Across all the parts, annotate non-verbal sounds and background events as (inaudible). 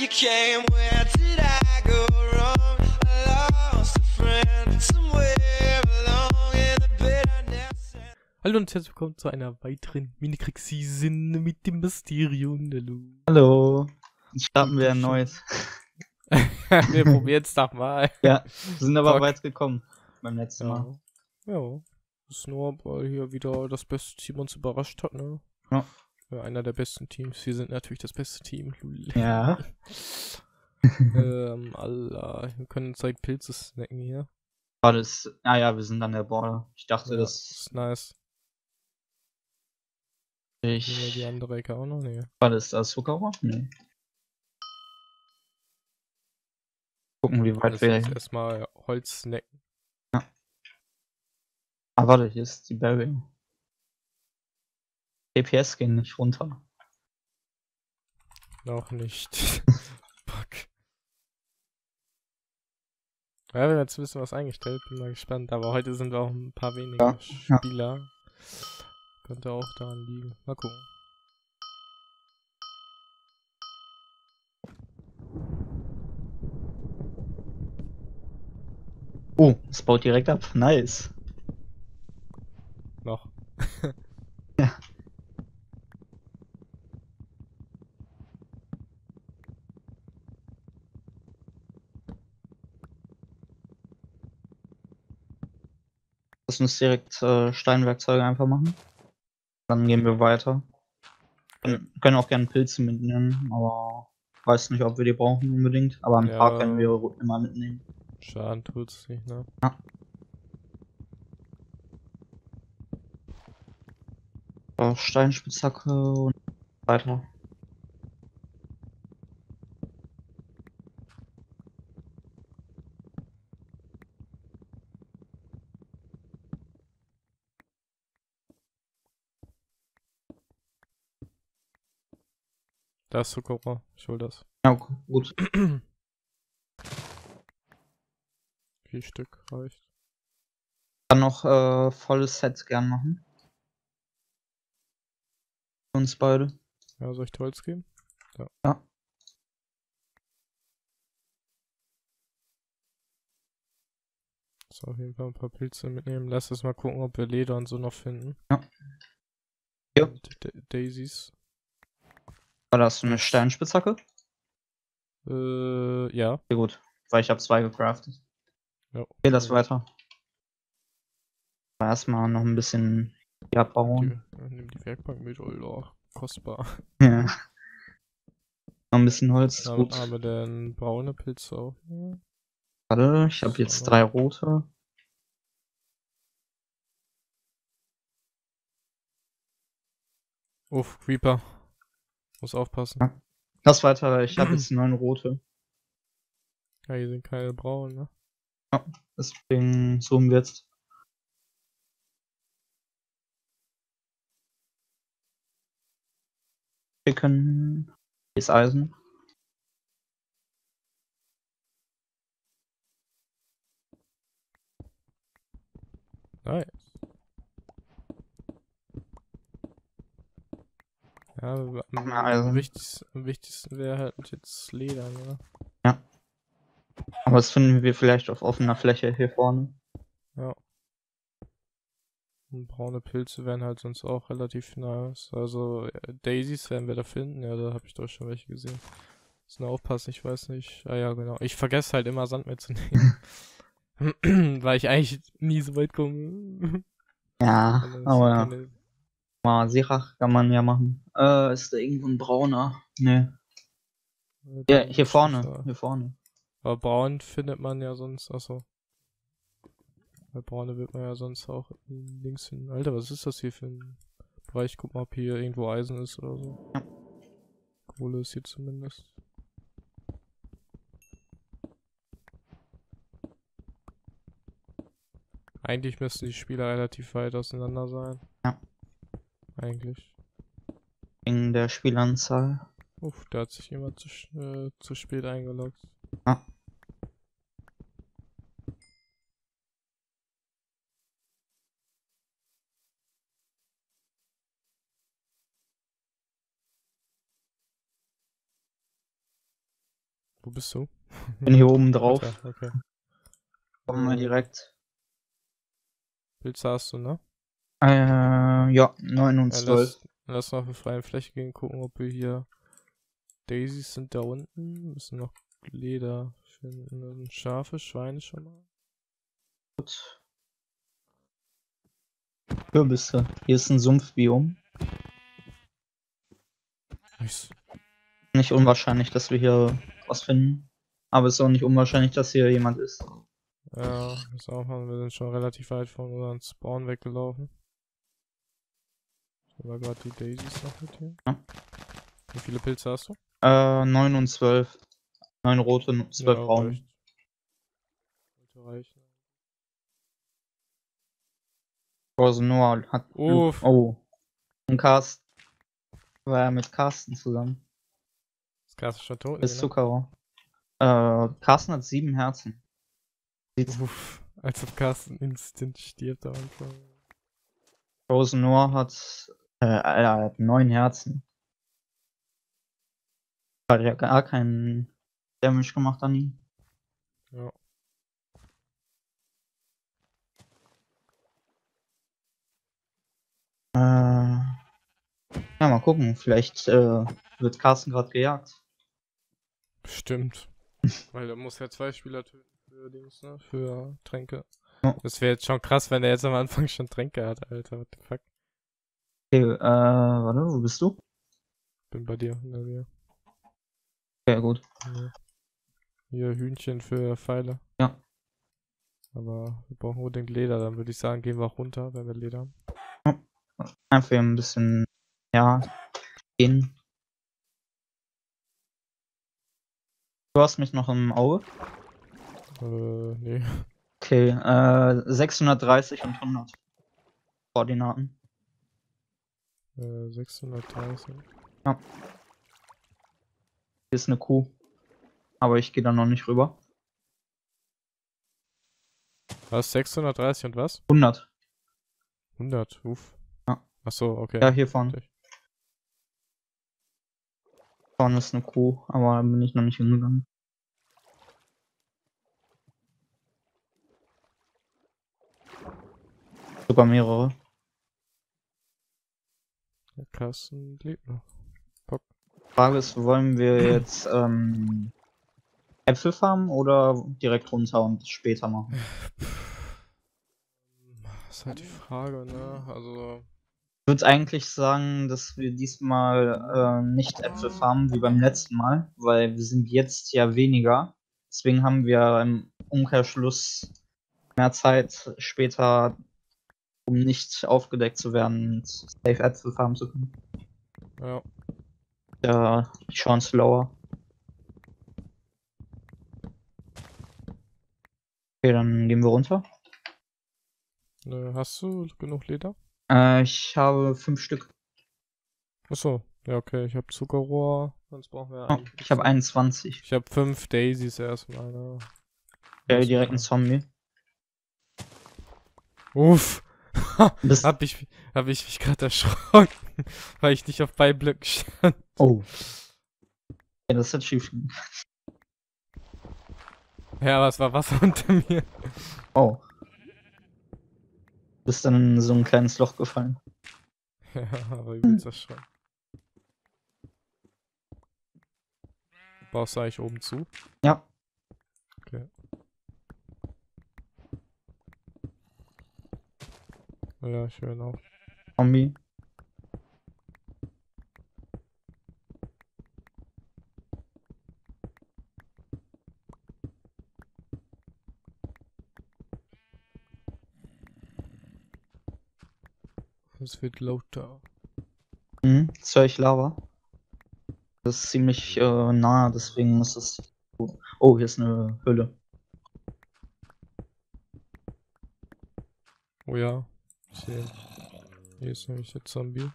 you came, where did I go wrong? I lost a friend somewhere along in the bitterness. Hallo und herzlich willkommen zu einer weiteren Minikrieg-Season mit dem Mysterium. Hallo. Hallo. Jetzt starten wir ein neues. (laughs) Wir probieren es doch mal. Ja, wir sind aber Fuck. weit gekommen beim letzten Mal. Ja. ja. Ist nur, weil hier wieder das beste Team uns überrascht hat, ne? Ja. Ja, einer der besten Teams. Wir sind natürlich das beste Team. Ja. (laughs) ähm, Allah. Wir können uns halt Pilze snacken hier. War das. Ah ja, wir sind an der Border. Ich dachte, Ja, das. ist nice. Hier die Ich. andere Ecke auch noch? Nee. War das das Zuckerrohr? Nee. Gucken, wie weit wir. uns erstmal Holz snacken. Ah, warte, hier ist die Berry. DPS gehen nicht runter. Noch nicht. (laughs) Fuck. Ja, wir haben jetzt ein bisschen was eingestellt, bin mal gespannt. Aber heute sind wir auch ein paar weniger ja. Spieler. Könnte auch daran liegen. Mal gucken. Oh, es baut direkt ab. Nice. Noch. (laughs) Lass uns direkt äh, Steinwerkzeuge einfach machen. Dann gehen wir weiter. Können, können auch gerne Pilze mitnehmen, aber weiß nicht, ob wir die brauchen unbedingt. Aber ein paar Ja. können wir immer mitnehmen. Schaden tut's nicht, ne? Äh, Steinspitzhacke und weiter. Da ist Zuckerrohr. Ich hol das. Ja, gu- gut. (clears throat) Vier Stück reicht. Dann noch äh, volles Set gern machen. Für uns beide. Ja, soll ich Holz geben? Ja. Ja. So, auf jeden Fall ein paar Pilze mitnehmen. Lass uns mal gucken, ob wir Leder und so noch finden. Ja. Ja. Da- Daisies. War das eine Steinspitzhacke? Äh, ja. Sehr gut. Weil ich habe zwei gecraftet. Ja. Okay, das weiter. Erstmal noch ein bisschen ja, Die, bauen. ja, nimm die Werkbank mit, Alter. Kostbar. (laughs) Ja. Noch ein bisschen Holz. ist Haben, gut. haben wir denn braune Pilze auch? hier? Warte, ich habe jetzt drei rote. Uff, Creeper. Muss aufpassen. Ja. Das weiter, ich habe jetzt neun rote. Ja, hier sind keine braunen, ne? Deswegen zoomen wir jetzt. Wir können. Hier ist Eisen. Nice. Ja, am, also- am, wichtigsten, am wichtigsten wäre halt jetzt Leder, ne? Aber das finden wir vielleicht auf offener Fläche hier vorne. Und braune Pilze wären halt sonst auch relativ nice. Also äh, Daisies werden wir da finden. Ja, da habe ich doch schon welche gesehen. Müssen aufpassen, ich weiß nicht. Ah ja, genau. Ich vergesse halt immer Sand mitzunehmen. (laughs) Weil ich eigentlich nie so weit komme. Ja, aber keine- mal Sirach kann man ja machen. Äh, ist da irgendwo ein brauner? Ne. äh, Ja, hier vorne. da. Hier vorne. Aber braun findet man ja sonst, achso. Bei braune wird man ja sonst auch links hin. Alter, was ist das hier für ein Bereich? Guck mal, ob hier irgendwo Eisen ist oder so. Ja. Kohle ist hier zumindest. Eigentlich müssten die Spieler relativ weit auseinander sein. Ja. Eigentlich. Wegen der Spielanzahl. Uff, da hat sich jemand zu, äh, zu spät eingeloggt. Ja. Wo bist du? Bin hier oben (laughs) drauf. Alter, okay. Kommen wir direkt. Pilze hast du, ne? Äh, ja, 9 und Ja, 12. lass, lass mal auf eine freie Fläche gehen, gucken, ob wir hier Daisies sind da unten. Müssen noch Leder finden. Und Schafe, Schweine schon mal. Gut. Kürbisse. Hier ist ein Sumpfbiom. Nice. Nicht unwahrscheinlich, dass wir hier was finden. Aber es ist auch nicht unwahrscheinlich, dass hier jemand ist. Ja, muss auch mal, wir sind schon relativ weit von unserem Spawn weggelaufen. War gerade die Daisies noch mit hier. Ja. Wie viele Pilze hast du? Äh, 9 und 12. 9 rote, 12 Ja, braune. reicht. Sollte reichen. Frozen Noir hat. Uff. Oh. Und Carsten. War ja mit Carsten zusammen. Ist krass schon tot. Ist ne? Zuckerrohr. Äh, Carsten hat sieben Herzen. Uff, als ob Carsten instant stirbt am Anfang. Noir hat. Äh, er hat neun Herzen. Hat ja gar keinen Damage gemacht an ihn. Ja. Äh, ja, mal gucken. Vielleicht äh, wird Carsten gerade gejagt. Bestimmt. (laughs) Weil er muss ja zwei Spieler töten für Dings, ne? Für Tränke. Ja. Das wäre jetzt schon krass, wenn er jetzt am Anfang schon Tränke hat, Alter. What the fuck? Okay, äh, warte, wo bist du? Bin bei dir in der Nähe. Ja, gut. Ja. Hier Hühnchen für Pfeile. Ja. Aber wir brauchen unbedingt Leder, dann würde ich sagen, gehen wir auch runter, wenn wir Leder haben. Einfach hier ein bisschen, ja, gehen. Du hast mich noch im Auge. Äh, nee. Okay, äh, 630 und 100 Koordinaten. Äh, 630. Hier ist eine Kuh. Aber ich gehe da noch nicht rüber. Was? 630 und was? 100. 100, uff. Ja. Achso, okay. Ja, hier vorne. Vorne ist eine Kuh, aber da bin ich noch nicht hingegangen. Sogar mehrere. Lebt noch. Frage ist, wollen wir jetzt ähm, Äpfel farmen oder direkt runter und später machen? Ist halt die Frage, ne? Also, Ich würde eigentlich sagen, dass wir diesmal äh, nicht Äpfel farmen wie beim letzten Mal, weil wir sind jetzt ja weniger. Deswegen haben wir im Umkehrschluss mehr Zeit später, um nicht aufgedeckt zu werden und safe Äpfel farmen zu können. ja. Ja, die Chance lower. Okay, dann gehen wir runter. Hast du genug Leder? Äh, ich habe fünf Stück. Achso, ja, okay. Ich habe Zuckerrohr. Sonst brauchen wir Oh, eigentlich ich habe 21. Ich habe fünf Daisies erstmal. Ne? Okay, direkt ein Zombie. Uff. (laughs) Bist hab ich, hab ich mich gerade erschrocken, (laughs) weil ich nicht auf beiden Blöcken stand. Oh. Ja, das hat schief. Ja, aber es war Wasser (laughs) unter mir. Oh. Bist dann in so ein kleines Loch gefallen. Ja, aber übelst erschrocken. Baust du eigentlich oben zu? Ja. Okay. Ja, ich höre ihn auch. Zombie. Es wird lauter. Mhm. Das höre ich Lava. Das ist ziemlich äh, nah, deswegen muss es. Oh, hier ist eine Hülle. Oh ja. Sehe. Hier ist nämlich der Zombie.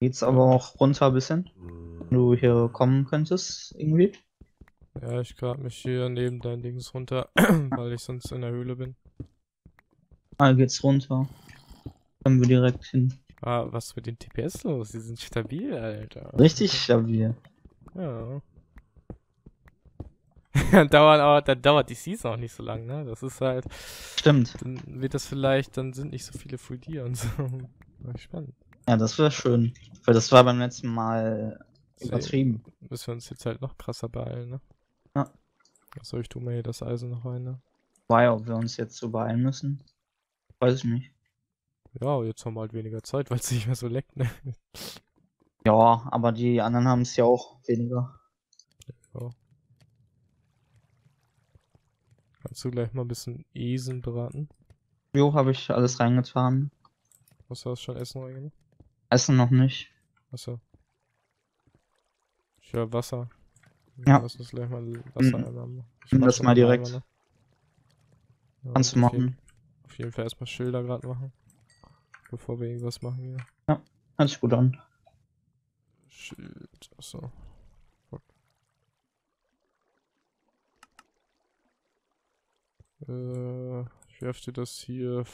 Geht's aber auch runter ein bisschen. Wenn du hier kommen könntest, irgendwie. Ja, ich grab mich hier neben dein Dings runter, (clears throat) weil ich sonst in der Höhle bin. Ah, geht's runter. Können wir direkt hin. Ah, was mit den TPS los? Die sind stabil, Alter. Richtig stabil. Ja. Dann, (laughs) dauern auch, dann dauert die Season auch nicht so lang, ne? Das ist halt, Stimmt. dann wird das vielleicht, dann sind nicht so viele Full Deer und so. (laughs) War spannend. Ja, das wäre schön. Weil das war beim letzten Mal Deswegen übertrieben. Müssen wir uns jetzt halt noch krasser beeilen, ne? Ja. Achso, ich tu mal hier das Eisen noch rein, ne? Wobei, ob wir uns jetzt so beeilen müssen, weiß ich nicht. Ja, jetzt haben wir halt weniger Zeit, weil es nicht mehr so leckt, ne? Ja, aber die anderen haben es ja auch weniger. Ja. Kannst du gleich mal ein bisschen Esen braten? Jo, habe ich alles reingetan. Hast du das schon Essen reingemacht? Essen noch nicht. Achso. Ja, Wasser. Ja. Lass uns gleich mal Wasser einladen. Ich Nimm das mal direkt. Ne? Ja, Kannst du auf jeden- machen. Auf jeden Fall erstmal Schilder gerade machen. Bevor wir irgendwas machen hier. Hört sich gut an. Schild, achso. Äh, ich werf dir das hier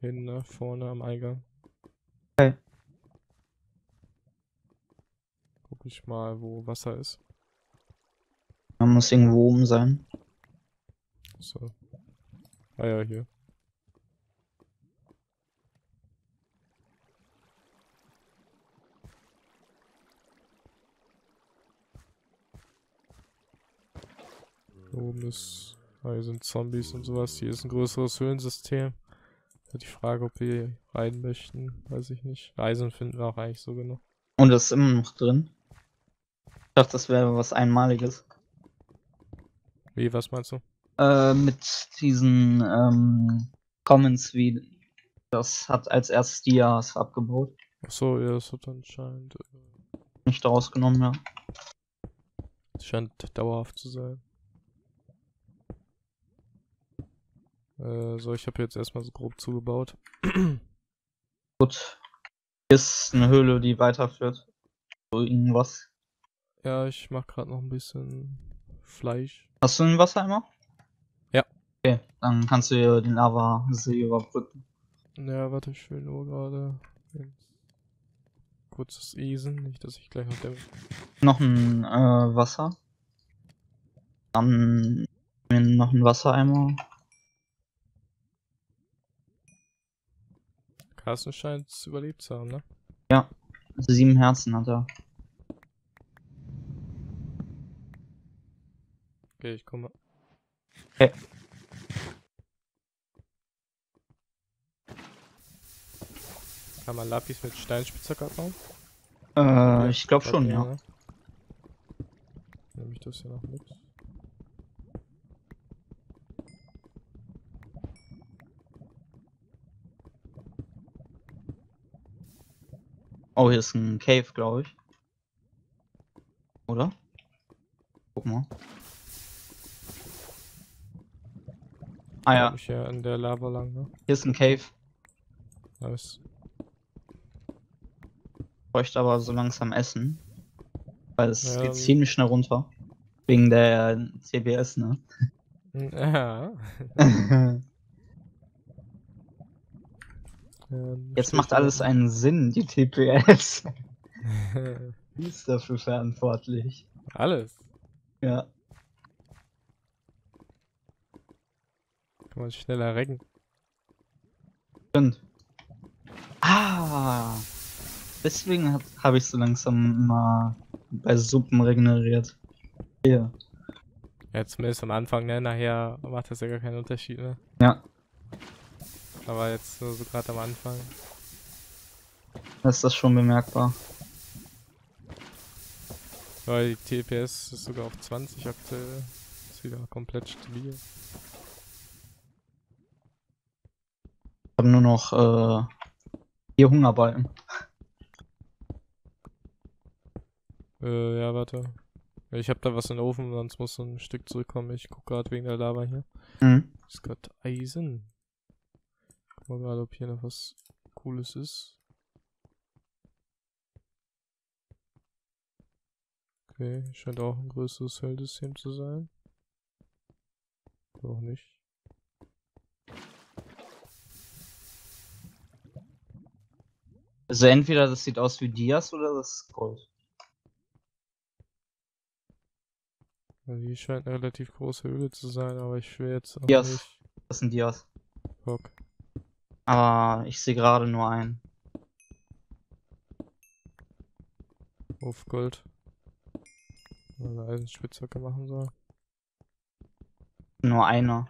hin, ne? Vorne am Eingang. Okay. Guck ich mal, wo Wasser ist. Man muss irgendwo oben sein. So. Ah ja, hier. Hier oben ist. Ah, hier sind Zombies und sowas. Hier ist ein größeres Höhlensystem. Die Frage, ob wir rein möchten, weiß ich nicht. Eisen finden wir auch eigentlich so genug. Und das ist immer noch drin. Ich dachte, das wäre was Einmaliges. Wie, was meinst du? Äh, mit diesen ähm, Commons wie das hat als erstes Dias abgebaut. Achso, ja, das hat anscheinend. Äh, Nicht rausgenommen, ja. scheint dauerhaft zu sein. Äh, so, ich habe jetzt erstmal so grob zugebaut. Gut. Hier ist eine Höhle, die weiterführt. So irgendwas. Ja, ich mach gerade noch ein bisschen Fleisch. Hast du einen Wassereimer? Ja. Okay, dann kannst du hier den Lava-See überbrücken. Ja, warte, ich will nur gerade kurzes Esen, nicht, dass ich gleich noch der Noch ein äh, Wasser. Dann noch ein Wassereimer. Carsten scheint es überlebt zu haben, ne? Sieben Herzen hat er. Okay, ich komme. Okay. Kann man Lapis mit Steinspitzhack abbauen? Äh, ich glaube schon, ja. ne? Nehme ich das hier noch mit? Oh, hier ist ein Cave, glaube ich. Oder? Guck mal. Ah ja, Ich ja an der Lava lang, ne? hier ist ein Cave. Nice. Bräuchte aber so langsam Essen. Weil es Ja, geht ähm. ziemlich schnell runter. Wegen der CBS, ne? (laughs) Ja. (laughs) ja Jetzt macht alles einen Sinn, die TPS. (laughs) Die ist dafür verantwortlich. alles. Ja. Kann man schneller recken. Stimmt. Ah. Deswegen habe ich so langsam mal bei Suppen regeneriert. Hier. Ja, zumindest am Anfang, ne? Nachher macht das ja gar keinen Unterschied, ne? Ja, Aber jetzt nur so gerade am Anfang. ist das schon bemerkbar. Weil die TPS ist sogar auf 20 aktuell. Ist wieder komplett stabil. Ich habe nur noch äh, vier Hungerbalken. Äh, ja, warte. Ich hab da was in den Ofen, sonst muss so ein Stück zurückkommen. Ich guck gerade wegen der Lava hier. Mhm. Ist gerade Eisen. Guck mal gerade, ob hier noch was Cooles ist. Okay, scheint auch ein größeres Höhlensystem zu sein. Doch nicht. Also entweder das sieht aus wie Dias oder das ist Gold. Also die scheint eine relativ große Höhle zu sein, aber ich will jetzt auch Dias. nicht. Das sind Dias. Bock. Aber ich sehe gerade nur einen. Auf Gold. Eine Eisenspitzhacke machen soll. Nur einer.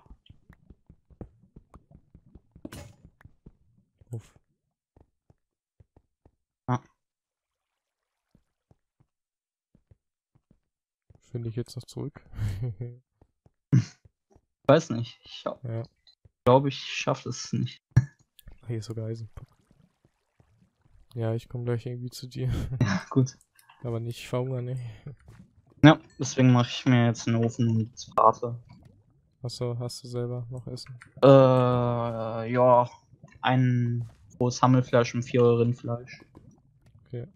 Auf. Ja. Finde ich jetzt noch zurück. (laughs) Weiß nicht. Ich ja. glaube, ich schaffe es nicht. Ah, Hier ist sogar Eisenbock. Ja, ich komme gleich irgendwie zu dir. Ja, gut. Aber nicht verhungern, ne? Ja, deswegen mache ich mir jetzt einen Ofen und brate. Achso, hast du selber noch Essen? Äh, ja. Ein rohes Hammelfleisch und vier Rindfleisch. Okay.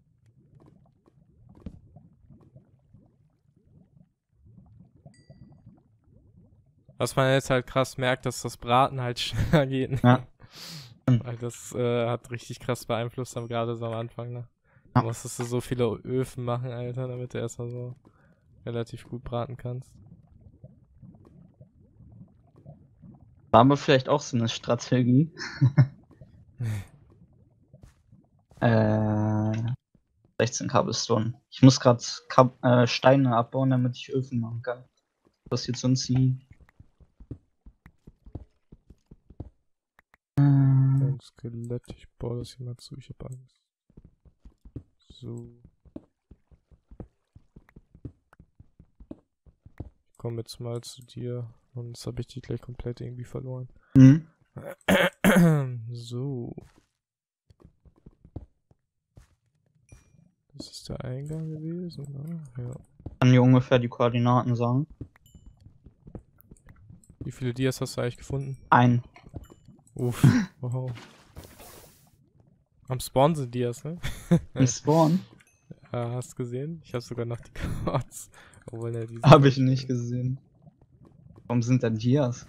Was man jetzt halt krass merkt, dass das Braten halt schneller geht. Ja. Weil das äh, hat richtig krass beeinflusst, gerade so am Anfang, ne? Da Ja. musstest du so viele Öfen machen, Alter, damit du erstmal so relativ gut braten kannst. War aber vielleicht auch so eine Strategie. (laughs) äh, 16 Cobblestone. Ich muss gerade äh, Steine abbauen, damit ich Öfen machen kann. Was jetzt sonst die. Skelett, ich baue das hier mal zu, ich hab Angst. So. Ich komme jetzt mal zu dir, sonst habe ich die gleich komplett irgendwie verloren. hm? (clears throat) so. Das ist der Eingang gewesen, ne? Ja. Kann dir ungefähr die Koordinaten sagen? Wie viele Dias hast du eigentlich gefunden? Ein. Uff, (laughs) wow. Am Spawn sind Dias, ne? Im Spawn? Ja, hast du gesehen? Ich habe sogar noch die Cards. Obwohl, ne, die sind- Habe ich nicht gesehen. Warum sind da Dias?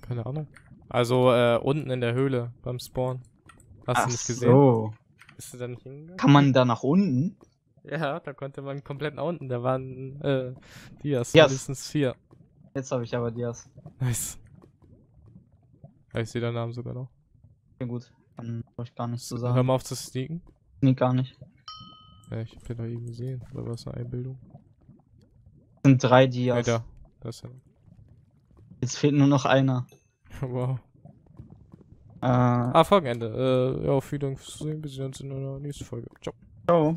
Keine Ahnung. Also, äh, unten in der Höhle beim Spawn. Hast Ach du nicht gesehen? so. Bist du da nicht hingegangen? Kann man da nach unten? Ja, da konnte man komplett nach unten. Da waren, äh, Dias. Dias. Mindestens vier. Jetzt habe ich aber Dias. Nice. Ja, ich sehe deinen Namen sogar noch. Ja gut, dann brauche ich gar nichts zu Hör sagen. mal auf zu sneaken. Nee, gar nicht. Ja, ich hab den doch eben gesehen. Oder war es eine Einbildung? Es sind drei Ja, Dias. da. Da ist er. Jetzt fehlt nur noch einer. (laughs) wow. Äh, Ah, Folgenende. Äh, ja, vielen Dank fürs Zusehen. Wir sehen uns in einer nächsten Folge. Ciao. ciao.